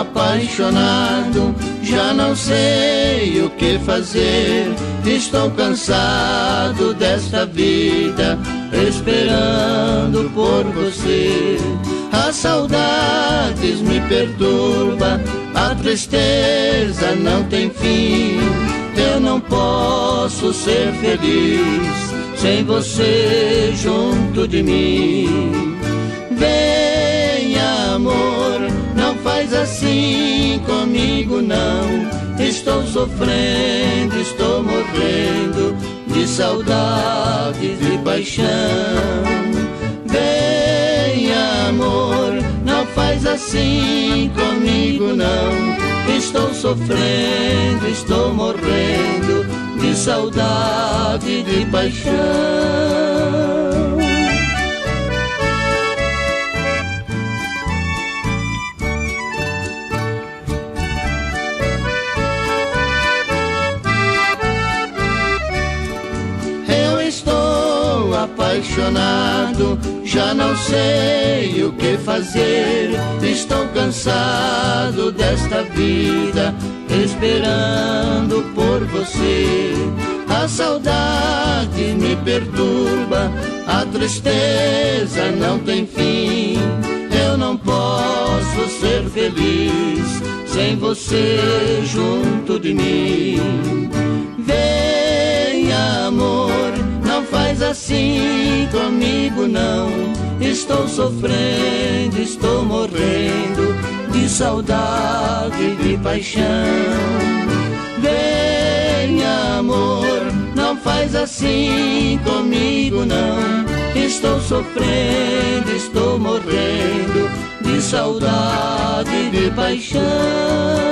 apaixonado, já não sei o que fazer. Estou cansado desta vida, esperando por você. A saudades me perturba, a tristeza não tem fim. Eu não posso ser feliz sem você junto de mim. Assim comigo, não. Estou sofrendo, estou morrendo de saudade de paixão. Vem, amor, não faz assim comigo, não. Estou sofrendo, estou morrendo de saudade de paixão. Apaixonado, já não sei o que fazer. Estou cansado desta vida, esperando por você. A saudade me perturba, a tristeza não tem fim. Eu não posso ser feliz sem você junto de mim. Vem, assim comigo não. Estou sofrendo, estou morrendo de saudade de paixão. Vem, amor, não faz assim comigo não. Estou sofrendo, estou morrendo de saudade de paixão.